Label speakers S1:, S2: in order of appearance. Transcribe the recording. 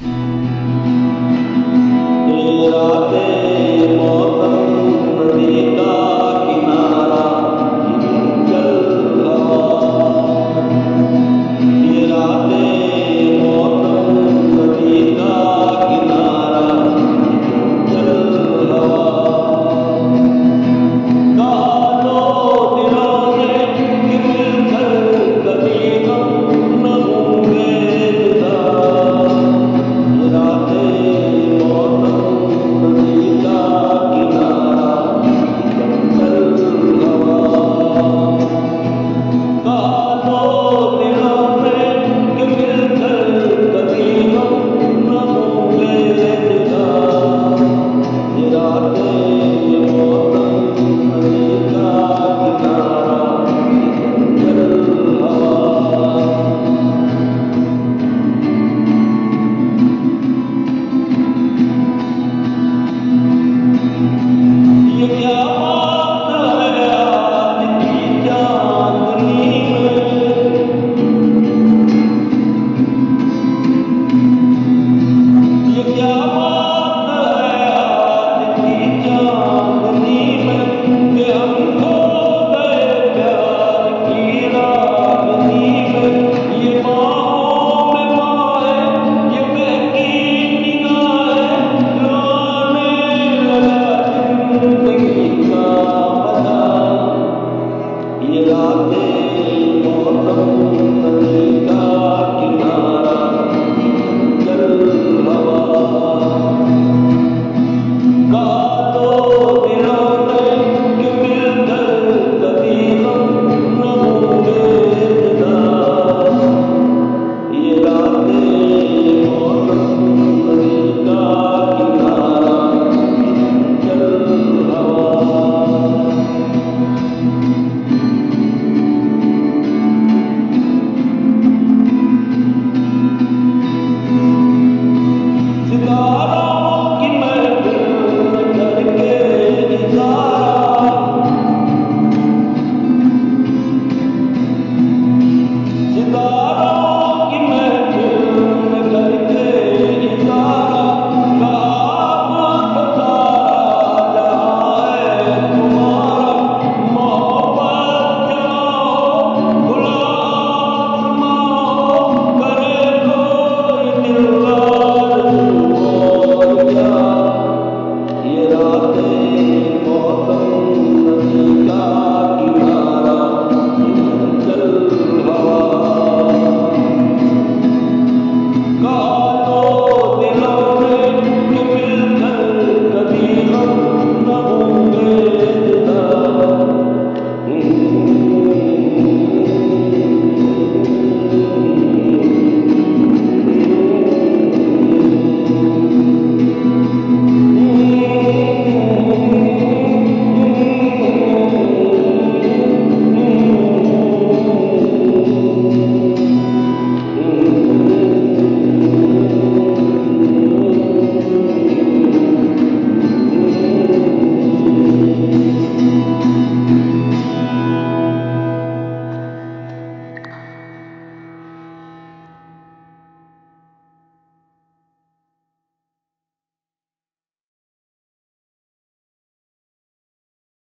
S1: Bye.